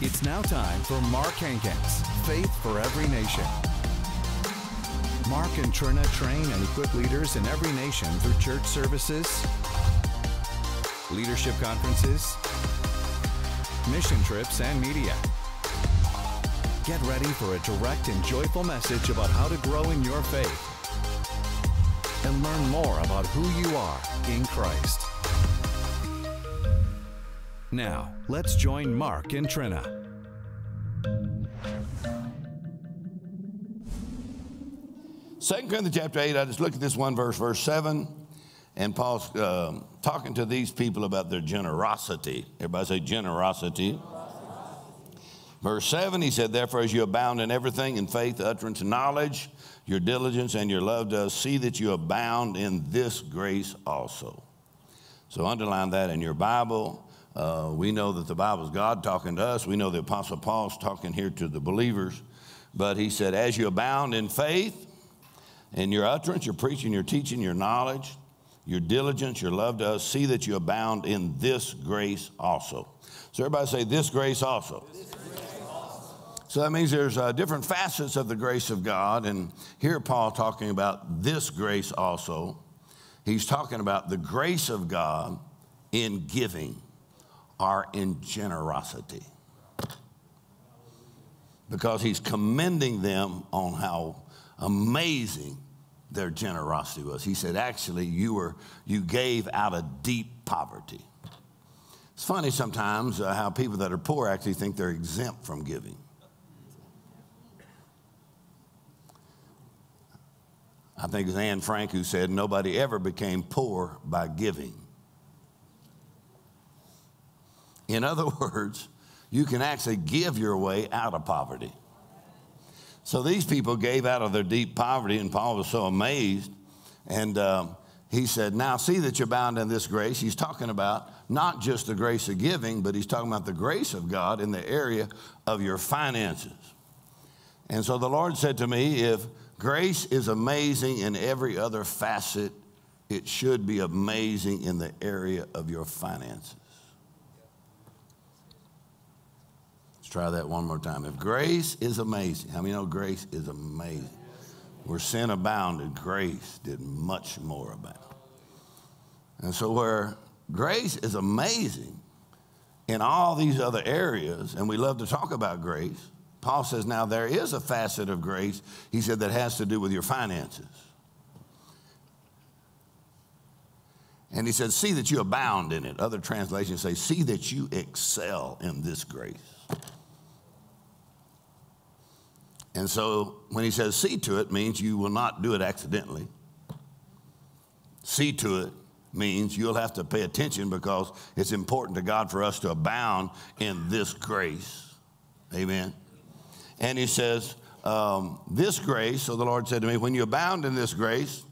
It's now time for Mark Hankins, Faith for Every Nation. Mark and Trina train and equip leaders in every nation through church services, leadership conferences, mission trips, and media. Get ready for a direct and joyful message about how to grow in your faith and learn more about who you are in Christ. Now, let's join Mark and Trina. Second Corinthians chapter 8, I just look at this one verse, verse 7, and Paul's uh, talking to these people about their generosity. Everybody say generosity. Verse 7, he said, Therefore, as you abound in everything, in faith, utterance, knowledge, your diligence, and your love does, see that you abound in this grace also. So underline that in your Bible. Uh, we know that the Bible is God talking to us. We know the Apostle Paul's talking here to the believers. But he said, As you abound in faith, in your utterance, your preaching, your teaching, your knowledge, your diligence, your love to us, see that you abound in this grace also. So everybody say, This grace also. So that means there's uh, different facets of the grace of God. And here, Paul talking about this grace also. He's talking about the grace of God in giving or in generosity. Because he's commending them on how amazing their generosity was. He said, actually, you, were, you gave out of deep poverty. It's funny sometimes uh, how people that are poor actually think they're exempt from giving. I think it's Anne Frank who said, Nobody ever became poor by giving. In other words, you can actually give your way out of poverty. So these people gave out of their deep poverty, and Paul was so amazed. And um, he said, Now see that you're bound in this grace. He's talking about not just the grace of giving, but he's talking about the grace of God in the area of your finances. And so the Lord said to me, If Grace is amazing in every other facet. It should be amazing in the area of your finances. Let's try that one more time. If grace is amazing, how many know grace is amazing? Where sin abounded, grace did much more abound. And so, where grace is amazing in all these other areas, and we love to talk about grace, Paul says, now there is a facet of grace, he said, that has to do with your finances. And he said, see that you abound in it. Other translations say, see that you excel in this grace. And so when he says see to it, means you will not do it accidentally. See to it means you'll have to pay attention because it's important to God for us to abound in this grace. Amen. And he says, um, This grace, so the Lord said to me, when you abound in this grace,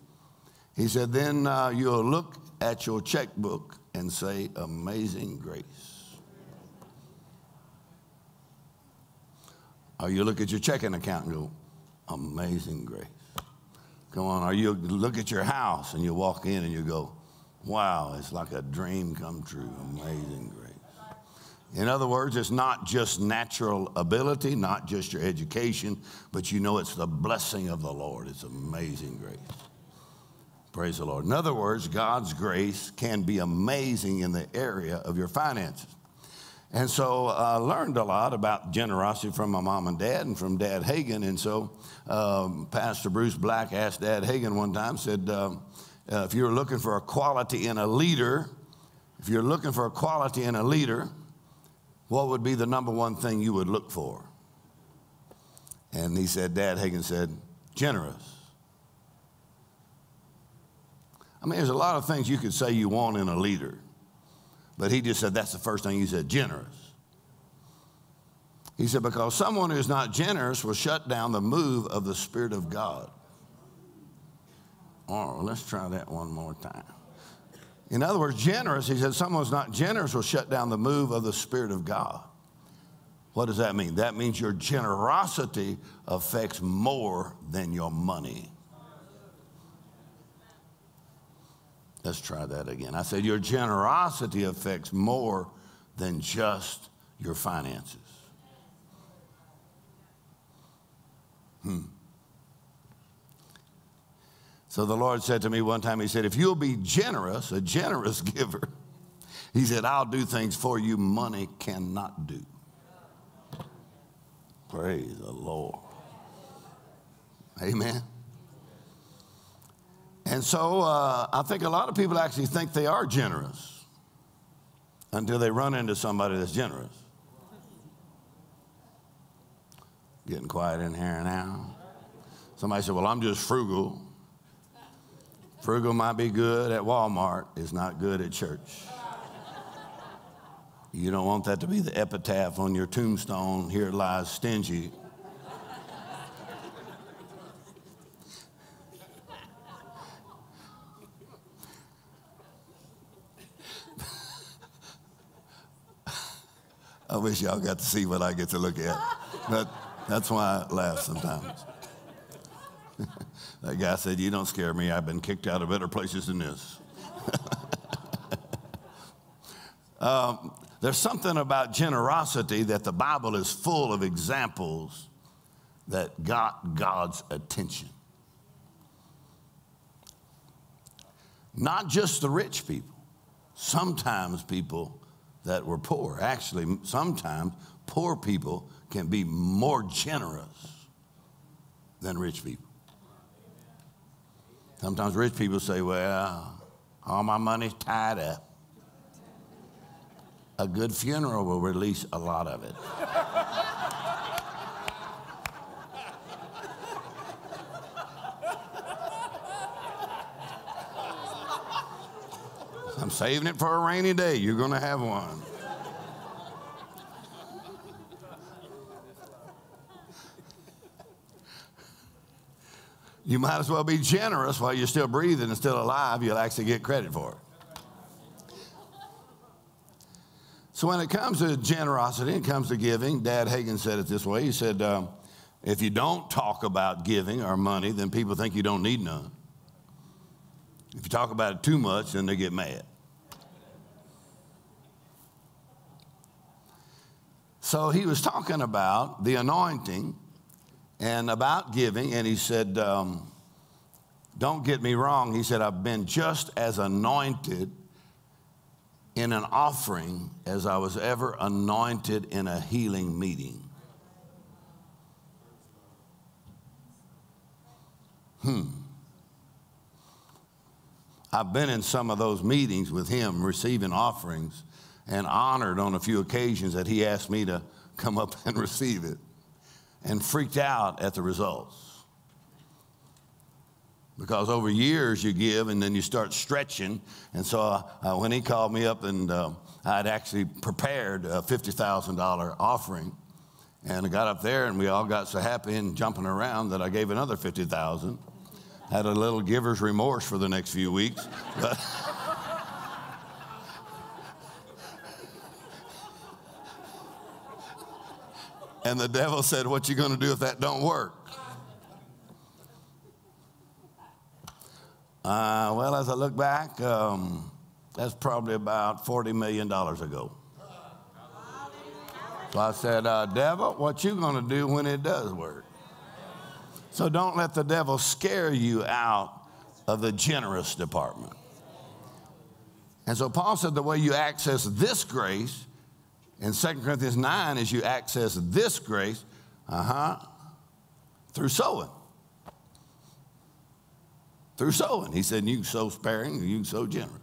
he said, then uh, you'll look at your checkbook and say, Amazing grace. Or you look at your checking account and go, Amazing grace. Come on, or you look at your house and you walk in and you go, Wow, it's like a dream come true. Amazing grace. In other words, it's not just natural ability, not just your education, but you know it's the blessing of the Lord. It's amazing grace. Praise the Lord. In other words, God's grace can be amazing in the area of your finances. And so I learned a lot about generosity from my mom and dad and from Dad Hagin. And so um, Pastor Bruce Black asked Dad Hagin one time, said, um, uh, if you're looking for a quality in a leader, if you're looking for a quality in a leader, what would be the number one thing you would look for? And he said, Dad Hagin said, generous. I mean, there's a lot of things you could say you want in a leader, but he just said that's the first thing he said generous. He said, because someone who's not generous will shut down the move of the Spirit of God. Oh, let's try that one more time. In other words, generous, he said, someone who's not generous will shut down the move of the Spirit of God. What does that mean? That means your generosity affects more than your money. Let's try that again. I said, Your generosity affects more than just your finances. Hmm. So the Lord said to me one time, He said, If you'll be generous, a generous giver, He said, I'll do things for you money cannot do. Praise the Lord. Amen. And so uh, I think a lot of people actually think they are generous until they run into somebody that's generous. Getting quiet in here now. Somebody said, Well, I'm just frugal. Frugal might be good at Walmart, it's not good at church. You don't want that to be the epitaph on your tombstone, here lies stingy. I wish y'all got to see what I get to look at. But that's why I laugh sometimes. that guy said, You don't scare me. I've been kicked out of better places than this. um, there's something about generosity that the Bible is full of examples that got God's attention. Not just the rich people, sometimes people that were poor. Actually, sometimes poor people can be more generous than rich people. Sometimes rich people say, Well, all my money's tied up. A good funeral will release a lot of it. I'm saving it for a rainy day. You're going to have one. you might as well be generous while you're still breathing and still alive. You'll actually get credit for it. So, when it comes to generosity, it comes to giving, Dad Hagin said it this way. He said, um, If you don't talk about giving or money, then people think you don't need none. If you talk about it too much, then they get mad. So he was talking about the anointing and about giving, and he said, um, Don't get me wrong. He said, I've been just as anointed in an offering as I was ever anointed in a healing meeting. Hmm. I've been in some of those meetings with him receiving offerings and honored on a few occasions that he asked me to come up and receive it and freaked out at the results. Because over years you give and then you start stretching. And so uh, when he called me up and uh, I'd actually prepared a $50,000 offering. And I got up there and we all got so happy and jumping around that I gave another 50,000. Had a little giver's remorse for the next few weeks. And the devil said, What you going to do if that don't work? Uh, well, as I look back, um, that's probably about $40 million ago. So I said, uh, Devil, what you going to do when it does work? So don't let the devil scare you out of the generous department. And so Paul said the way you access this grace in 2 Corinthians 9 is you access this grace, uh-huh, through sowing. Through sowing. He said, you sow sparing, you sow generous.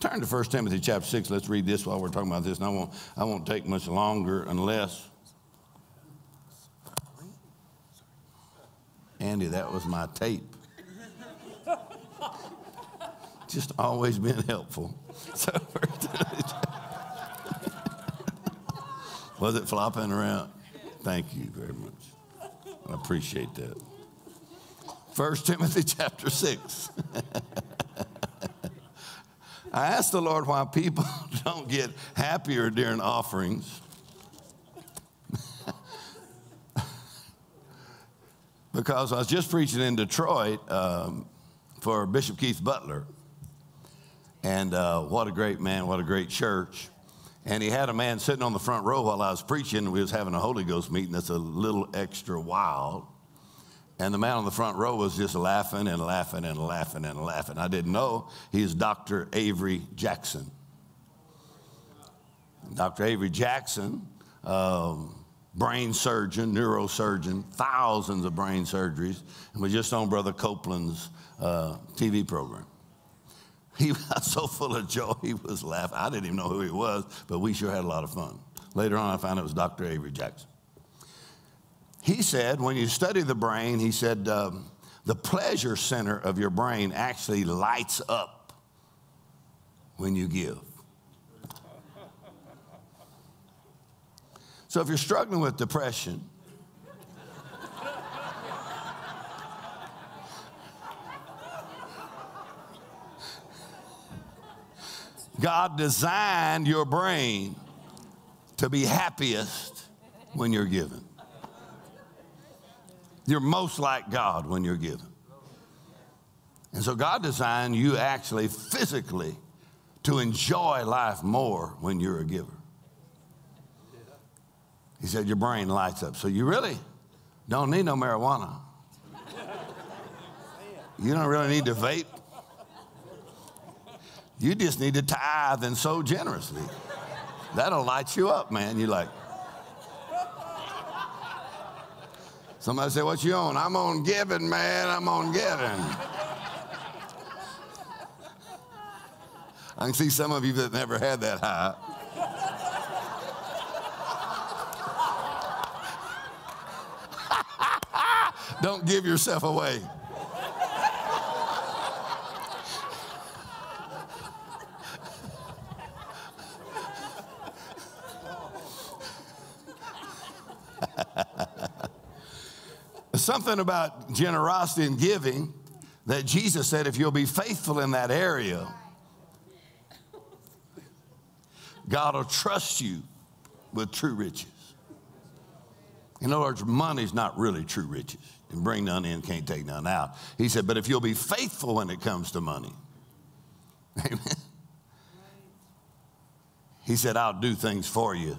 Turn to 1 Timothy chapter 6. Let's read this while we're talking about this. And I won't, I won't take much longer unless. That was my tape. Just always been helpful. So, Was it flopping around? Thank you very much. I appreciate that. First Timothy chapter 6. I asked the Lord why people don't get happier during offerings. Because I was just preaching in Detroit um, for Bishop Keith Butler. And uh, what a great man, what a great church. And he had a man sitting on the front row while I was preaching. We was having a Holy Ghost meeting that's a little extra wild. And the man on the front row was just laughing and laughing and laughing and laughing. I didn't know he's Dr. Avery Jackson. Dr. Avery Jackson, um, brain surgeon, neurosurgeon, thousands of brain surgeries, and was just on Brother Copeland's uh, TV program. He was so full of joy, he was laughing. I didn't even know who he was, but we sure had a lot of fun. Later on, I found it was Dr. Avery Jackson. He said, when you study the brain, he said, um, the pleasure center of your brain actually lights up when you give. So if you're struggling with depression, God designed your brain to be happiest when you're giving. You're most like God when you're giving. And so God designed you actually physically to enjoy life more when you're a giver. He said, Your brain lights up. So you really don't need no marijuana. You don't really need to vape. You just need to tithe and sow generously. That'll light you up, man. You're like, somebody say, What you on? I'm on giving, man. I'm on giving. I can see some of you that never had that high. Don't give yourself away. Something about generosity and giving that Jesus said if you'll be faithful in that area, God will trust you with true riches. In other words, money's not really true riches. And bring none in, can't take none out. He said, but if you'll be faithful when it comes to money, amen. He said, I'll do things for you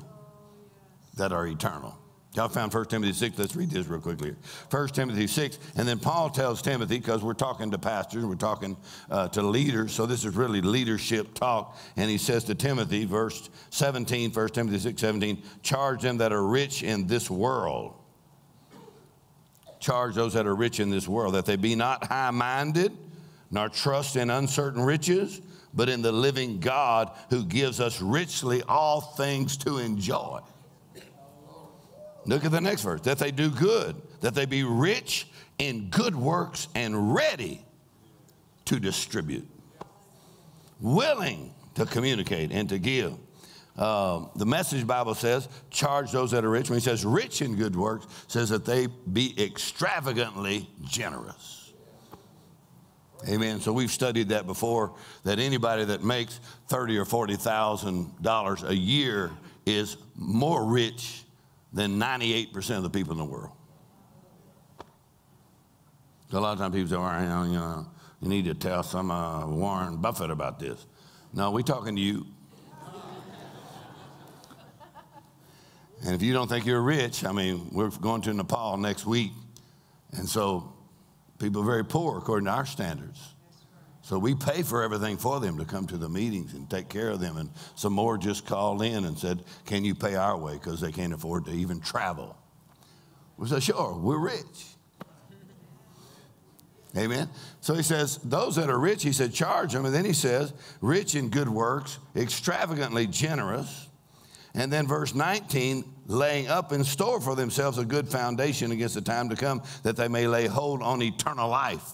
that are eternal. Y'all found 1 Timothy 6. Let's read this real quickly. 1 Timothy 6. And then Paul tells Timothy, because we're talking to pastors, we're talking uh, to leaders, so this is really leadership talk. And he says to Timothy, verse 17, 1 Timothy 6, 17, charge them that are rich in this world. Charge those that are rich in this world, that they be not high minded, nor trust in uncertain riches, but in the living God who gives us richly all things to enjoy. Look at the next verse that they do good, that they be rich in good works and ready to distribute, willing to communicate and to give. Um, the message Bible says, charge those that are rich. When he says rich in good works, says that they be extravagantly generous. Amen. So we've studied that before. That anybody that makes thirty or forty thousand dollars a year is more rich than 98% of the people in the world. A lot of times people say, well, you, know, you need to tell some uh, Warren Buffett about this. No, we're talking to you. And if you don't think you're rich, I mean, we're going to Nepal next week. And so people are very poor according to our standards. So we pay for everything for them to come to the meetings and take care of them. And some more just called in and said, Can you pay our way? Because they can't afford to even travel. We said, Sure, we're rich. Amen. So he says, Those that are rich, he said, charge them. And then he says, Rich in good works, extravagantly generous. And then verse 19, laying up in store for themselves a good foundation against the time to come, that they may lay hold on eternal life.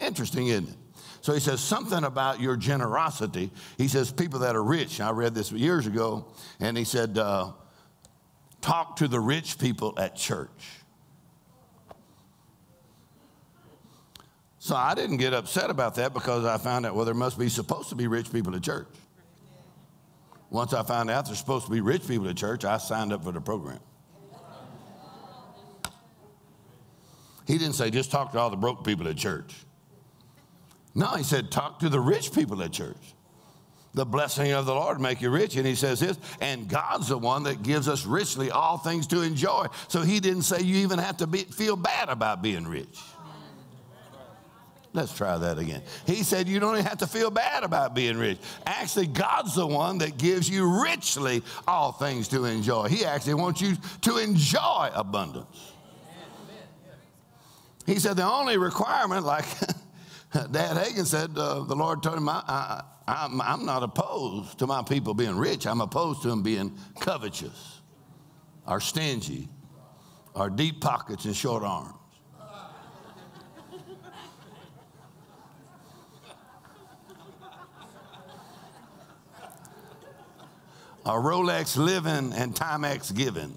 Interesting, isn't it? So he says something about your generosity. He says people that are rich. I read this years ago, and he said, uh, talk to the rich people at church. So I didn't get upset about that because I found out, well, there must be supposed to be rich people at church. Once I found out there's supposed to be rich people at church, I signed up for the program. He didn't say just talk to all the broke people at church. No, he said, talk to the rich people at church. the blessing of the Lord make you rich. And he says this, and God's the one that gives us richly all things to enjoy. So he didn't say you even have to be, feel bad about being rich. Let's try that again. He said you don't even have to feel bad about being rich. Actually, God's the one that gives you richly all things to enjoy. He actually wants you to enjoy abundance. He said the only requirement, like Dad Hagin said, uh, the Lord told him, I, am I'm not opposed to my people being rich. I'm opposed to them being covetous or stingy or deep pockets and short arms. A Rolex living and Timex giving.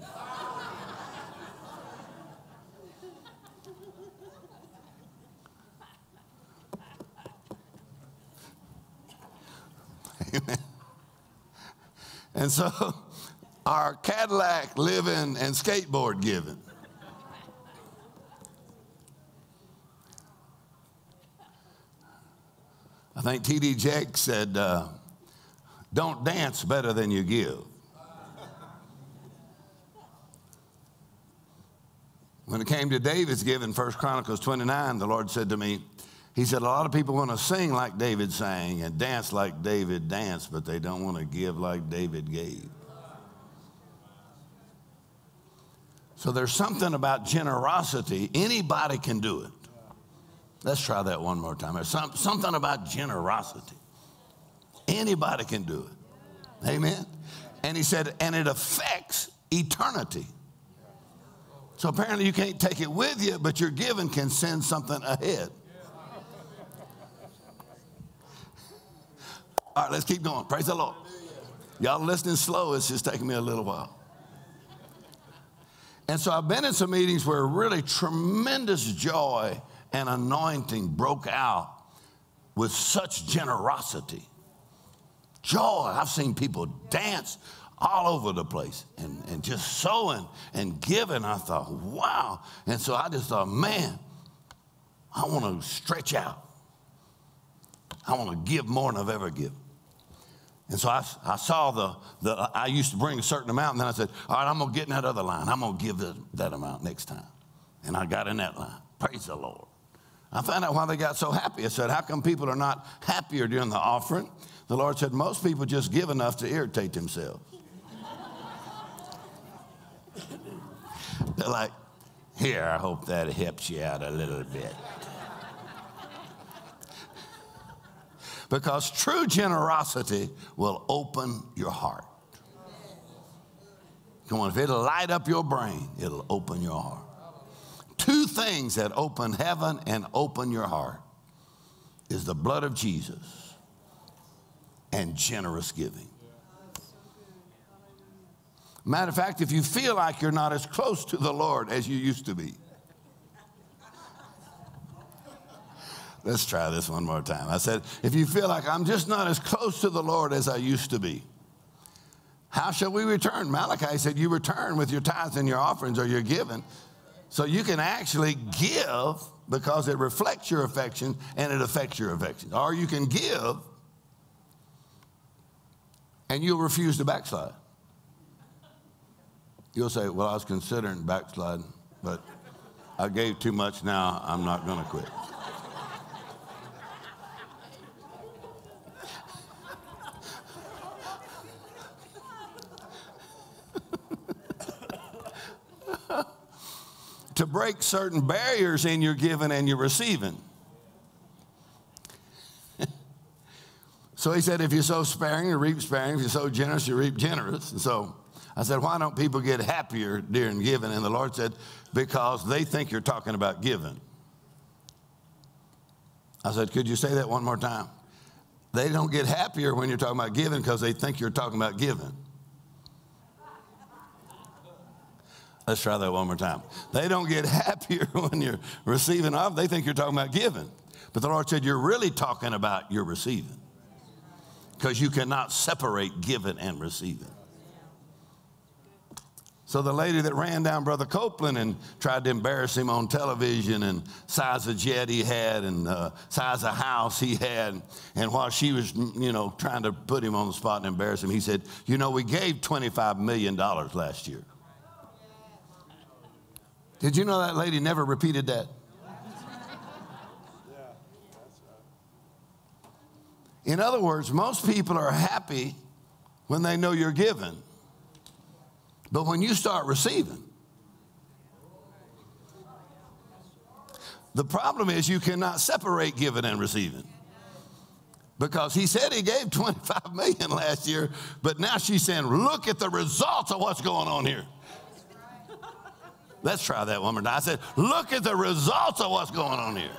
Amen. And so our Cadillac living and skateboard giving. I think T.D. Jakes said, uh, don't dance better than you give. When it came to David's giving, 1 Chronicles 29, the Lord said to me, he said, A lot of people want to sing like David sang and dance like David danced, but they don't want to give like David gave. So there's something about generosity. Anybody can do it. Let's try that one more time. There's some, something about generosity. Anybody can do it. Amen. And he said, and it affects eternity. So apparently you can't take it with you, but your giving can send something ahead. All right, let's keep going. Praise the Lord. Y'all listening slow, it's just taking me a little while. And so I've been in some meetings where really tremendous joy and anointing broke out with such generosity. Joy. I've seen people dance all over the place and, and just sowing and giving. I thought, wow. And so I just thought, man, I want to stretch out. I want to give more than I've ever given. And so I, I saw the, the, I used to bring a certain amount, and then I said, all right, I'm going to get in that other line. I'm going to give that amount next time. And I got in that line. Praise the Lord. I found out why they got so happy. I said, how come people are not happier during the offering? The Lord said, most people just give enough to irritate themselves. They're like, here, I hope that helps you out a little bit. because true generosity will open your heart. Come on, if it'll light up your brain, it'll open your heart. Two things that open heaven and open your heart is the blood of Jesus and generous giving. Matter of fact, if you feel like you're not as close to the Lord as you used to be, Let's try this one more time. I said, if you feel like I'm just not as close to the Lord as I used to be, how shall we return? Malachi said, You return with your tithes and your offerings or your giving. So you can actually give because it reflects your affection and it affects your affection. Or you can give and you'll refuse to backslide. You'll say, Well, I was considering backsliding, but I gave too much now, I'm not going to quit. to break certain barriers in your giving and your receiving. So he said, if you're so sparing, you reap sparing. If you're so generous, you reap generous. And so I said, why don't people get happier during giving? And the Lord said, because they think you're talking about giving. I said, could you say that one more time? They don't get happier when you're talking about giving because they think you're talking about giving. Let's try that one more time. They don't get happier when you're receiving of, they think you're talking about giving. But the Lord said, You're really talking about your receiving. Because you cannot separate giving and receiving. So the lady that ran down Brother Copeland and tried to embarrass him on television and size of jet he had and uh, size of house he had, and while she was, you know, trying to put him on the spot and embarrass him, he said, "You know, we gave $25 million last year." Did you know that lady never repeated that? In other words, most people are happy when they know you're giving. But when you start receiving, the problem is you cannot separate giving and receiving. Because he said he gave 25 million last year, but now she's saying, look at the results of what's going on here. Let's try that one more time. I said, look at the results of what's going on here.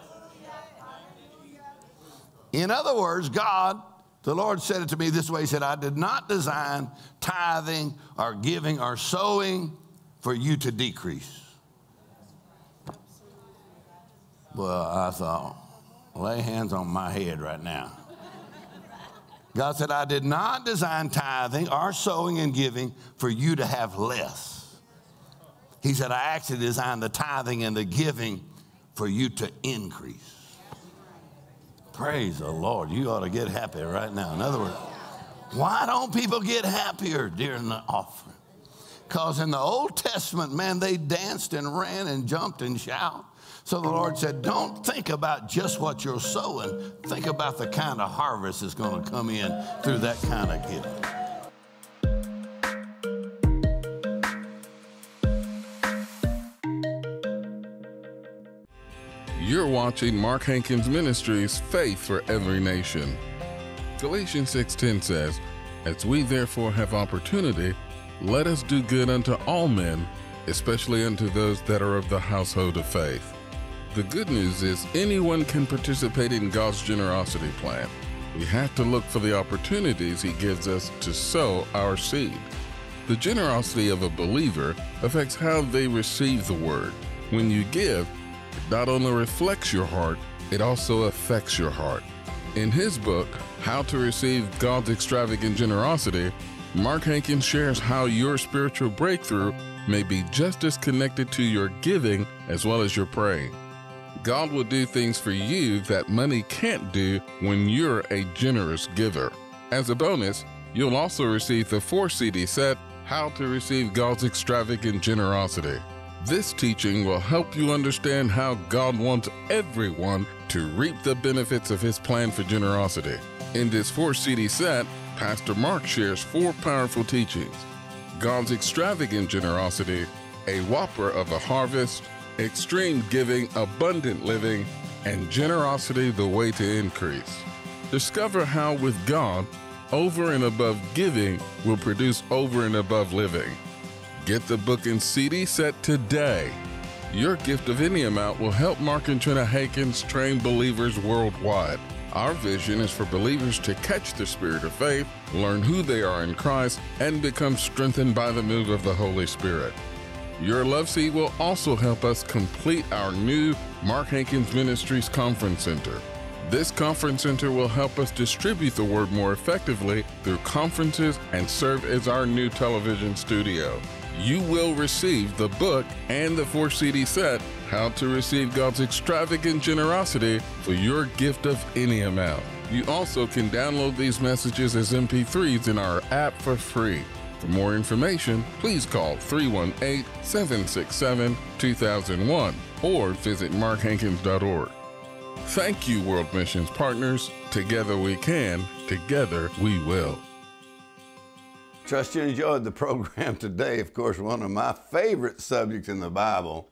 In other words, God the Lord said it to me this way He said, I did not design tithing or giving or sowing for you to decrease. Well, I thought, lay hands on my head right now. God said, I did not design tithing or sowing and giving for you to have less. He said, I actually designed the tithing and the giving for you to increase. Praise the Lord. You ought to get happy right now. In other words, why don't people get happier during the offering? Because in the Old Testament, man, they danced and ran and jumped and shouted. So the Lord said, Don't think about just what you're sowing. Think about the kind of harvest that's going to come in through that kind of giving. Watching Mark Hankins Ministries Faith for Every Nation. Galatians 6:10 says, "As we therefore have opportunity, let us do good unto all men, especially unto those that are of the household of faith." The good news is anyone can participate in God's generosity plan. We have to look for the opportunities He gives us to sow our seed. The generosity of a believer affects how they receive the word. When you give, not only reflects your heart, it also affects your heart. In his book, How to Receive God's Extravagant Generosity, Mark Hankins shares how your spiritual breakthrough may be just as connected to your giving as well as your praying. God will do things for you that money can't do when you're a generous giver. As a bonus, you'll also receive the 4 CD set, How to Receive God's Extravagant Generosity. This teaching will help you understand how God wants everyone to reap the benefits of His plan for generosity. In this four CD set, Pastor Mark shares four powerful teachings God's extravagant generosity, a whopper of a harvest, extreme giving, abundant living, and generosity the way to increase. Discover how, with God, over and above giving will produce over and above living. Get the book and CD set today. Your gift of any amount will help Mark and Trina Hankins train believers worldwide. Our vision is for believers to catch the spirit of faith, learn who they are in Christ, and become strengthened by the move of the Holy Spirit. Your love seed will also help us complete our new Mark Hankins Ministries Conference Center. This conference center will help us distribute the word more effectively through conferences and serve as our new television studio you will receive the book and the four CD set, How to Receive God's Extravagant Generosity for your gift of any amount. You also can download these messages as MP3s in our app for free. For more information, please call 318 767 2001 or visit markhankins.org. Thank you, World Missions Partners. Together we can, together we will. Trust you enjoyed the program today. Of course, one of my favorite subjects in the Bible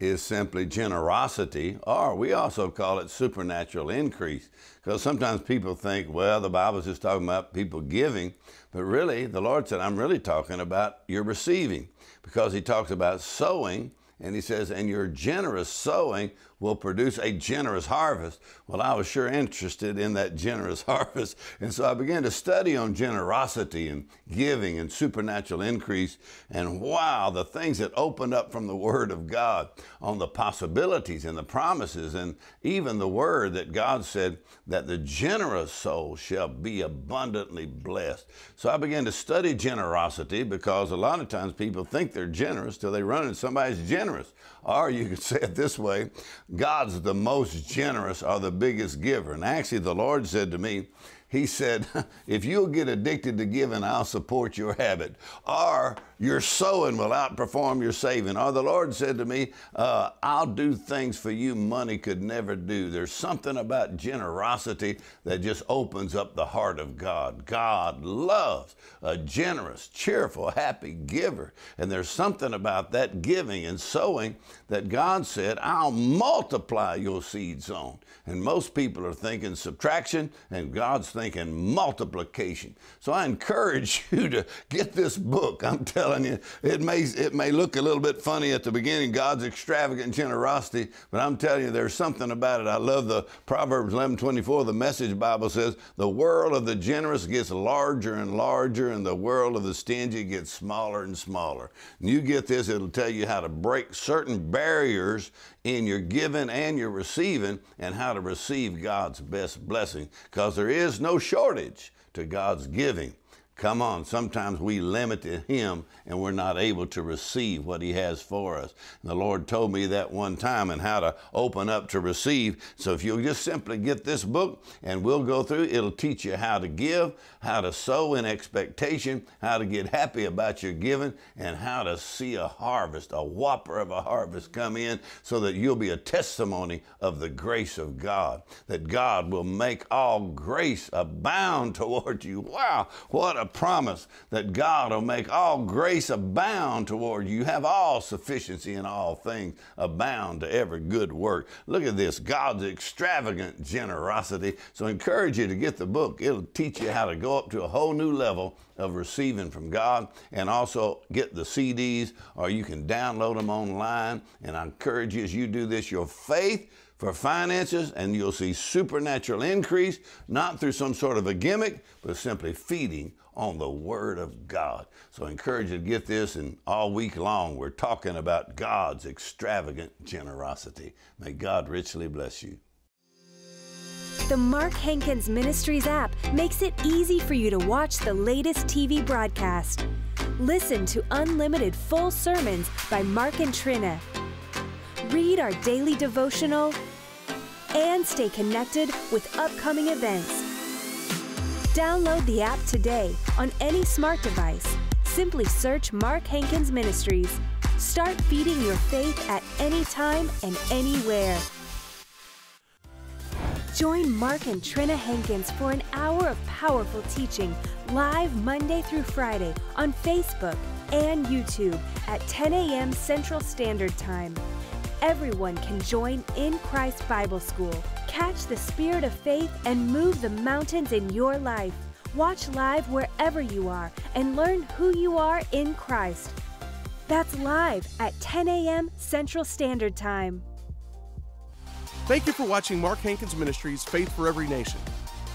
is simply generosity, or we also call it supernatural increase. Because sometimes people think, well, the Bible's just talking about people giving, but really, the Lord said, I'm really talking about your receiving, because He talks about sowing, and He says, and your generous sowing will produce a generous harvest. Well, I was sure interested in that generous harvest. And so I began to study on generosity and giving and supernatural increase. And wow, the things that opened up from the Word of God on the possibilities and the promises, and even the Word that God said that the generous soul shall be abundantly blessed. So I began to study generosity because a lot of times people think they're generous till they run into somebody's generous. Or you could say it this way God's the most generous or the biggest giver. And actually, the Lord said to me, he said, if you'll get addicted to giving, I'll support your habit. Or your sowing will outperform your saving. Or the Lord said to me, uh, I'll do things for you money could never do. There's something about generosity that just opens up the heart of God. God loves a generous, cheerful, happy giver. And there's something about that giving and sowing that God said, I'll multiply your seed sown. And most people are thinking subtraction, and God's thinking multiplication. So I encourage you to get this book. I'm telling you, it may, it may look a little bit funny at the beginning, God's extravagant generosity, but I'm telling you, there's something about it. I love the Proverbs 11 24, the message Bible says, the world of the generous gets larger and larger, and the world of the stingy gets smaller and smaller. And you get this, it'll tell you how to break certain barriers in your giving and your receiving and how to receive God's best blessing because there is no shortage to God's giving. Come on, sometimes we limit Him and we're not able to receive what He has for us. And the Lord told me that one time and how to open up to receive. So if you'll just simply get this book and we'll go through, it'll teach you how to give, how to sow in expectation, how to get happy about your giving, and how to see a harvest, a whopper of a harvest come in so that you'll be a testimony of the grace of God, that God will make all grace abound toward you. Wow, what a promise that God will make all grace abound toward you. You have all sufficiency in all things, abound to every good work. Look at this God's extravagant generosity. So I encourage you to get the book. It'll teach you how to go up to a whole new level of receiving from God and also get the CDs or you can download them online. And I encourage you as you do this, your faith for finances, and you'll see supernatural increase, not through some sort of a gimmick, but simply feeding on the Word of God. So I encourage you to get this, and all week long we're talking about God's extravagant generosity. May God richly bless you. The Mark Hankins Ministries app makes it easy for you to watch the latest TV broadcast. Listen to unlimited full sermons by Mark and Trina. Read our daily devotional and stay connected with upcoming events. Download the app today on any smart device. Simply search Mark Hankins Ministries. Start feeding your faith at any time and anywhere. Join Mark and Trina Hankins for an hour of powerful teaching live Monday through Friday on Facebook and YouTube at 10 a.m. Central Standard Time. Everyone can join in Christ Bible School. Catch the spirit of faith and move the mountains in your life. Watch live wherever you are and learn who you are in Christ. That's live at 10 a.m. Central Standard Time. Thank you for watching Mark Hankins Ministries Faith for Every Nation.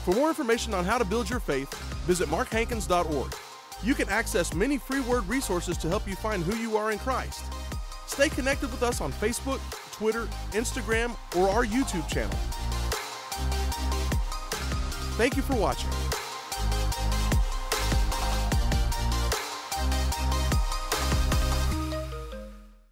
For more information on how to build your faith, visit markhankins.org. You can access many free word resources to help you find who you are in Christ. Stay connected with us on Facebook, Twitter, Instagram, or our YouTube channel. Thank you for watching.